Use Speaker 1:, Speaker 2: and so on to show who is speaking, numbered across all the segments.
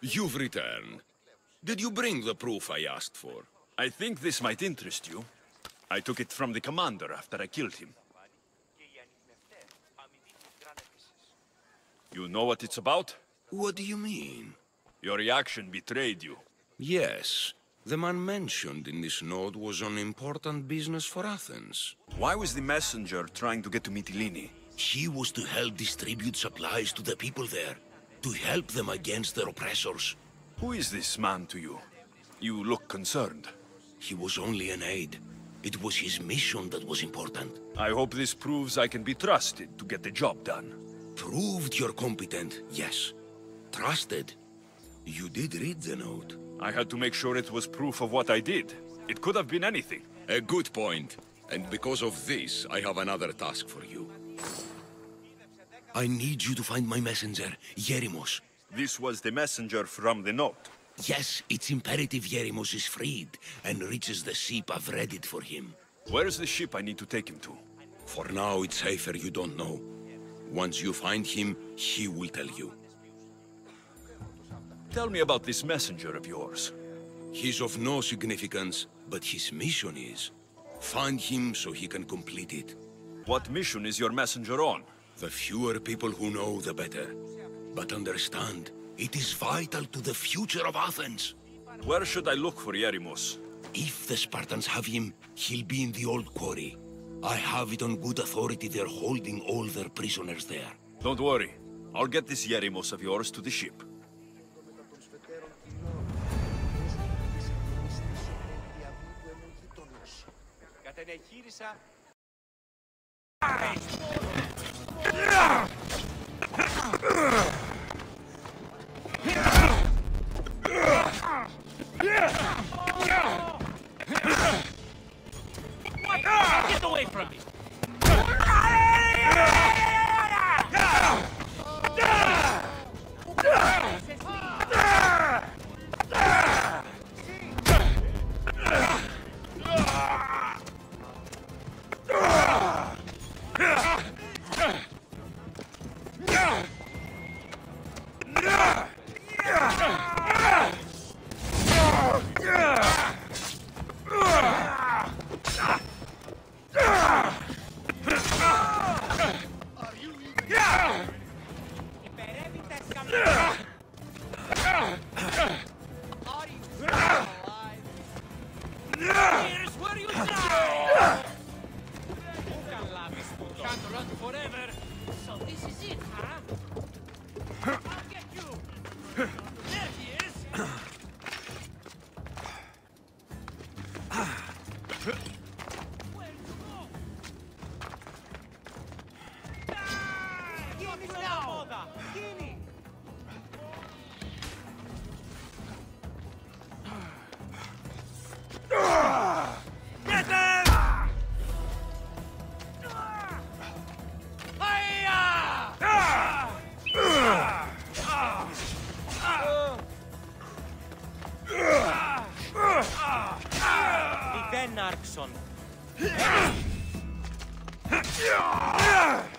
Speaker 1: You've returned. Did you bring the proof I asked for?
Speaker 2: I think this might interest you. I took it from the commander after I killed him. You know what it's about?
Speaker 1: What do you mean?
Speaker 2: Your reaction betrayed you.
Speaker 1: Yes. The man mentioned in this note was on important business for Athens.
Speaker 2: Why was the messenger trying to get to Mytilene?
Speaker 1: He was to help distribute supplies to the people there, to help them against their oppressors.
Speaker 2: Who is this man to you? You look concerned.
Speaker 1: He was only an aide. It was his mission that was important.
Speaker 2: I hope this proves I can be trusted to get the job done.
Speaker 1: Proved you're competent, yes. Trusted. You did read the note.
Speaker 2: I had to make sure it was proof of what I did. It could have been anything.
Speaker 1: A good point. And because of this, I have another task for you. I need you to find my messenger, Yerimos.
Speaker 2: This was the messenger from the note.
Speaker 1: Yes, it's imperative Yerimos is freed and reaches the ship I've readied for him.
Speaker 2: Where's the ship I need to take him to?
Speaker 1: For now, it's safer you don't know. Once you find him, he will tell you.
Speaker 2: Tell me about this messenger of yours.
Speaker 1: He's of no significance, but his mission is. Find him so he can complete it.
Speaker 2: What mission is your messenger on?
Speaker 1: The fewer people who know, the better. But understand, it is vital to the future of Athens.
Speaker 2: Where should I look for Yerimos?
Speaker 1: If the Spartans have him, he'll be in the old quarry. I have it on good authority they're holding all their prisoners there.
Speaker 2: Don't worry. I'll get this Yerimos of yours to the ship.
Speaker 3: Yeah!
Speaker 4: Hey,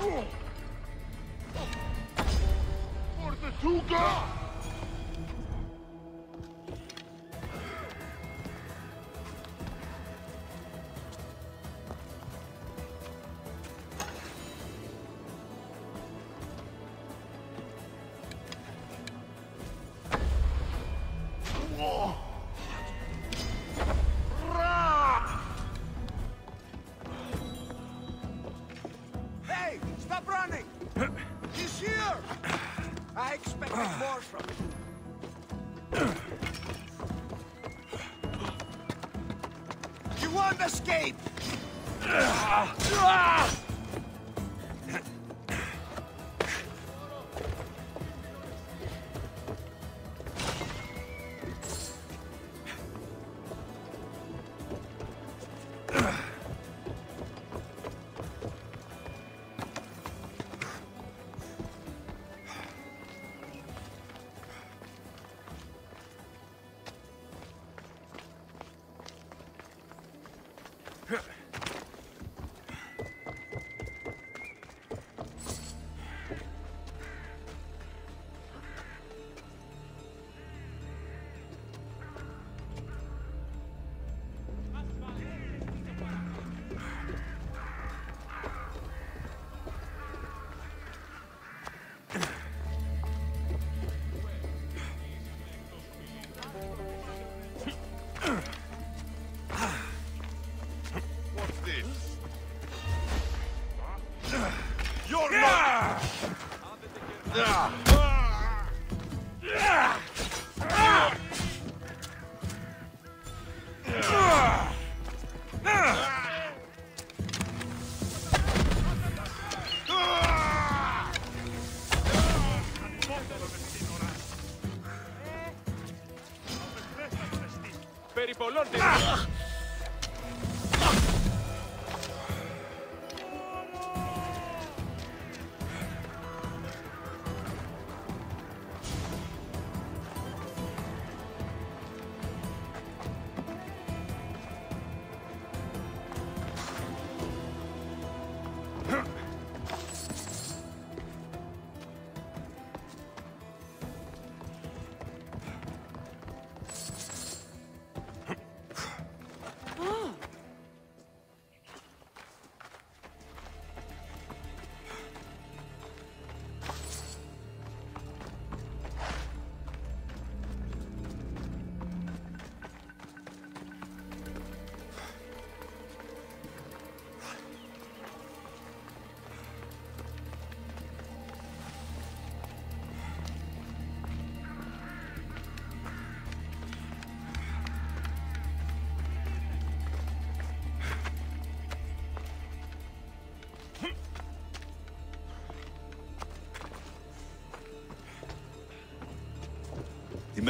Speaker 3: Boom!
Speaker 2: What's Ugh.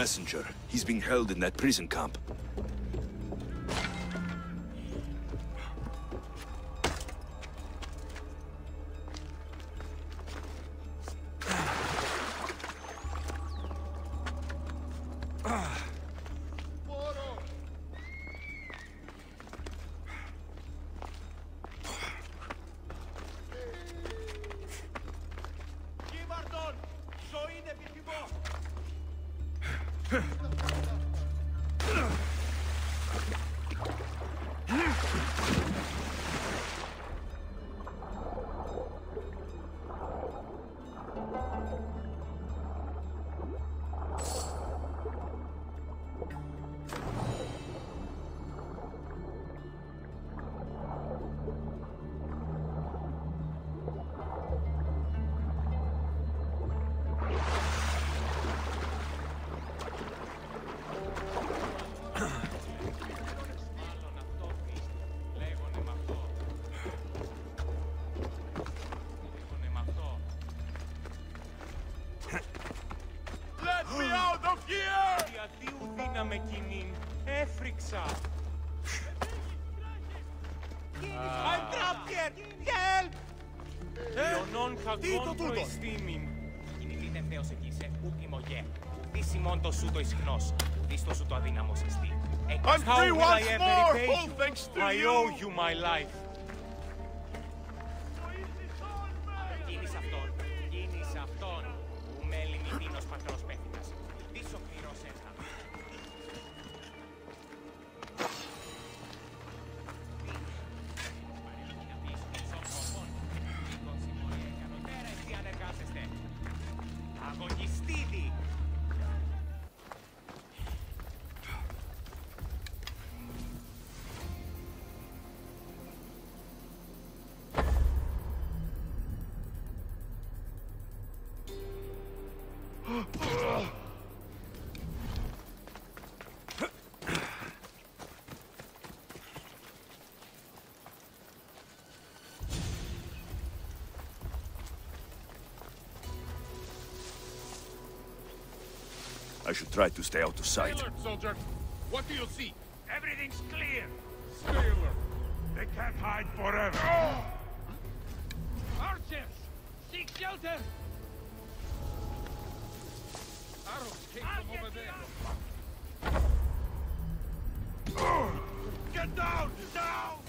Speaker 2: Messenger. He's being held in that prison camp.
Speaker 3: @웃 ουδύναμε κοινήν. Έφρυξα. I'm trapped here! Help! Ιωνών χαγών προεστήμην. Κινηθείτε Θεός εκεί σε ούτιμο γε. Ουδείς ημών το σου το ισχνός. Ουδείς το σου το αδύναμος εστί.
Speaker 2: I'm
Speaker 3: How
Speaker 2: free
Speaker 3: will I
Speaker 2: once
Speaker 3: ever
Speaker 2: more,
Speaker 3: repay
Speaker 2: all
Speaker 3: you?
Speaker 2: thanks to
Speaker 3: I
Speaker 2: you.
Speaker 3: owe you my life.
Speaker 2: I should try to stay out of sight.
Speaker 4: Alert, soldier! What do you see?
Speaker 5: Everything's clear.
Speaker 4: Stay alert.
Speaker 5: They can't hide forever. Oh!
Speaker 6: Archers! Seek shelter!
Speaker 4: Arrows came
Speaker 5: I'll
Speaker 4: from over
Speaker 5: the
Speaker 4: there.
Speaker 5: Get down! Down!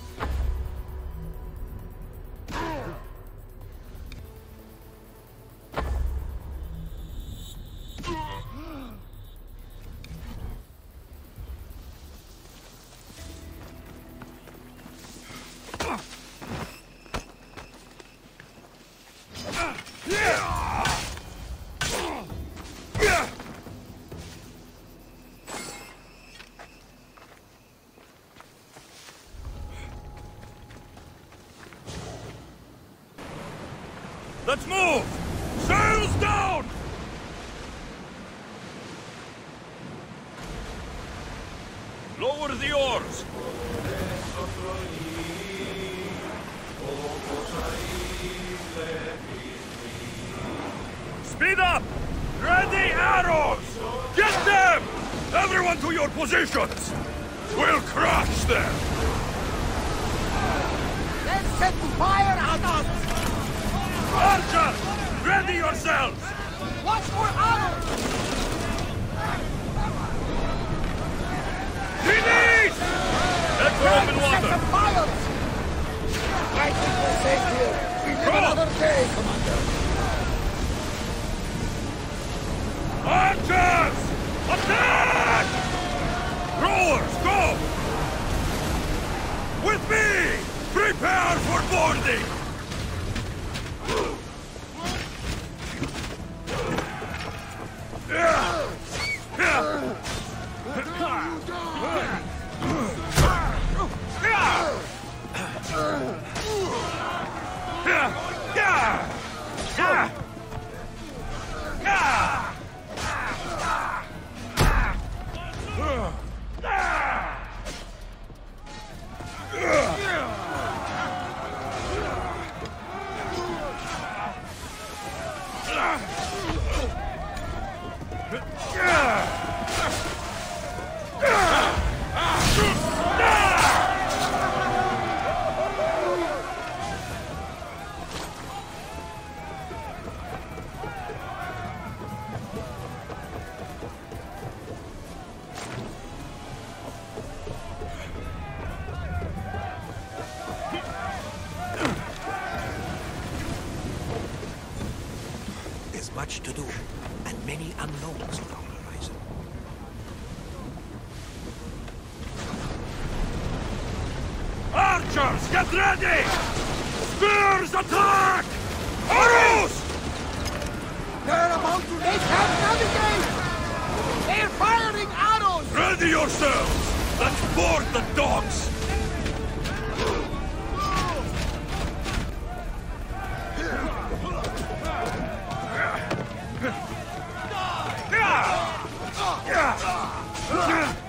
Speaker 2: Let's move! Sails down! Lower the oars! Speed up! Ready arrows! Get them! Everyone to your positions! We'll crush them!
Speaker 6: Let's set fire on us!
Speaker 2: Archers! Ready yourselves!
Speaker 6: Watch for arrows!
Speaker 2: Finish! Head for open
Speaker 6: Set
Speaker 2: water!
Speaker 6: some fires! I think we're safe here. We day, Commander.
Speaker 2: Archers! Attack! Rowers, go! With me! Prepare
Speaker 7: much to do, and many unknowns on our horizon.
Speaker 2: Archers, get ready! Spears attack! Arrows!
Speaker 6: They're about to... They can't navigate! They're firing arrows!
Speaker 2: Ready yourselves! Let's board the dogs!
Speaker 5: I'm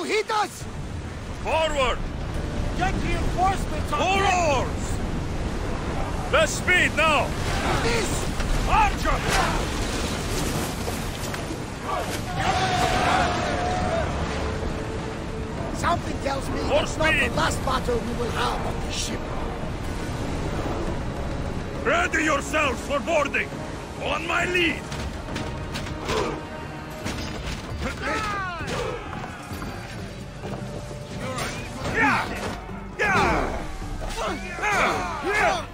Speaker 6: to hit us!
Speaker 2: Forward!
Speaker 6: Get reinforcements on
Speaker 2: oars! Less speed now!
Speaker 6: This!
Speaker 2: Archer!
Speaker 6: Something tells me
Speaker 2: More
Speaker 6: it's not the last battle we will have on this ship.
Speaker 2: Ready yourselves for boarding! On my lead! Yeah!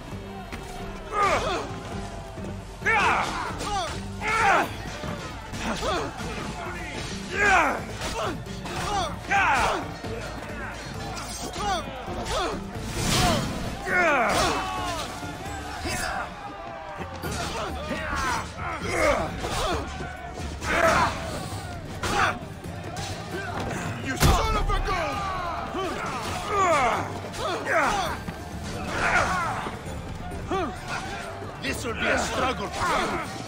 Speaker 4: Will be a struggle.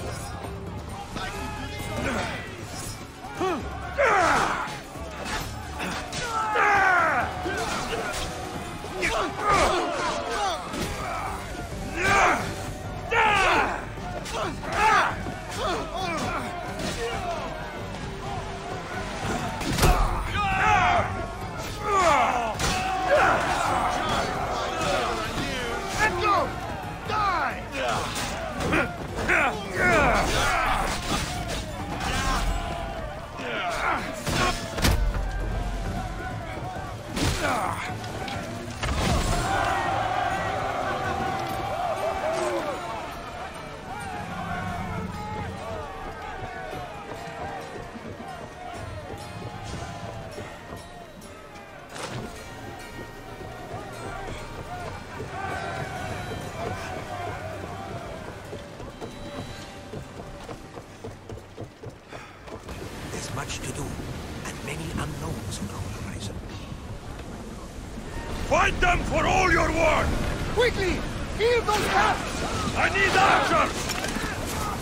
Speaker 2: Them for all you're worth!
Speaker 6: Quickly! Heal those rats!
Speaker 2: I need archers!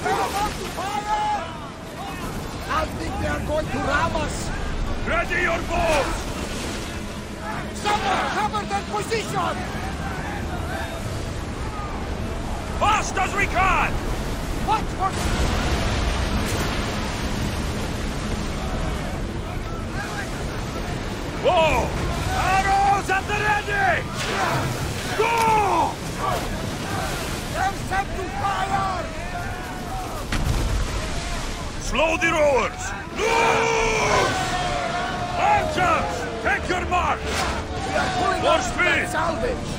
Speaker 6: They're about to fire! I think they are going to ram us!
Speaker 2: Ready your bows!
Speaker 6: Someone cover their position!
Speaker 2: Fast as we can!
Speaker 6: Watch for...
Speaker 2: Whoa! Arrows the ready! Go!
Speaker 6: They're set to fire!
Speaker 2: Slow the rowers! Loose! Archers! Take your mark!
Speaker 6: We are pulling
Speaker 2: More
Speaker 6: up to that
Speaker 2: speed!
Speaker 6: salvage!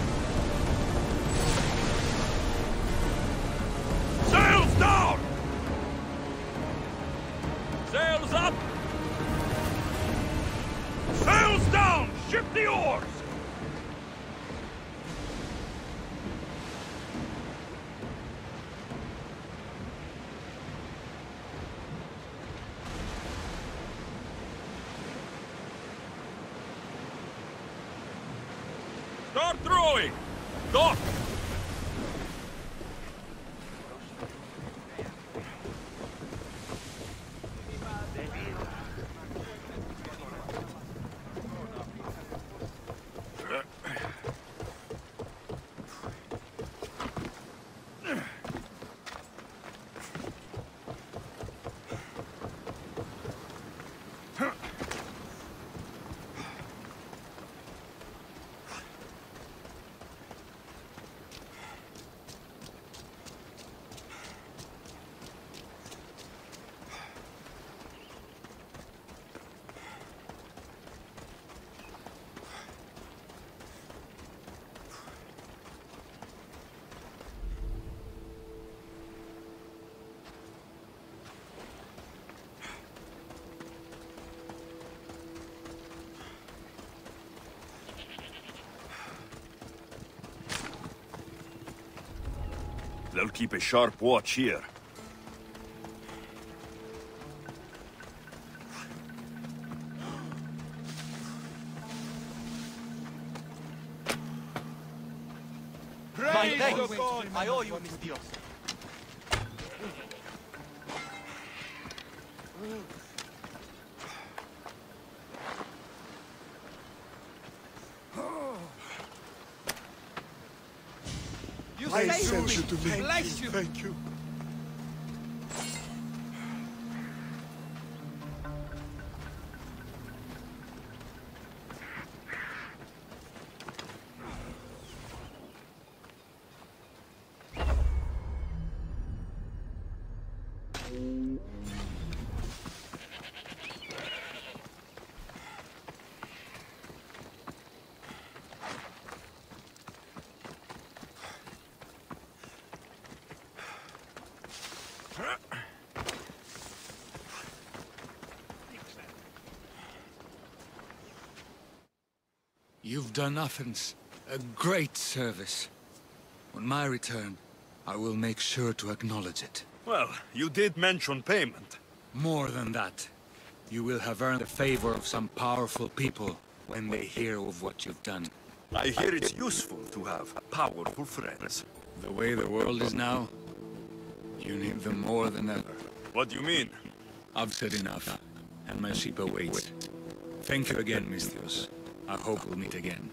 Speaker 2: Sails down! Sails up! Sails down! Ship the oars! Start throwing! Dock! They'll keep a sharp watch here.
Speaker 4: Praise
Speaker 3: thanks.
Speaker 4: the God!
Speaker 3: I owe you, Misthios. You
Speaker 4: I
Speaker 3: saved
Speaker 4: sent me.
Speaker 3: Bless you.
Speaker 4: Thank you.
Speaker 8: You've done Athens a great service. On my return, I will make sure to acknowledge it.
Speaker 2: Well, you did mention payment.
Speaker 8: More than that, you will have earned the favor of some powerful people when they hear of what you've done.
Speaker 2: I hear it's useful to have powerful friends.
Speaker 8: The way the world is now, you need them more than ever.
Speaker 2: What do you mean?
Speaker 8: I've said enough, and my ship awaits. Thank you again, Misthios. I hope we'll meet again.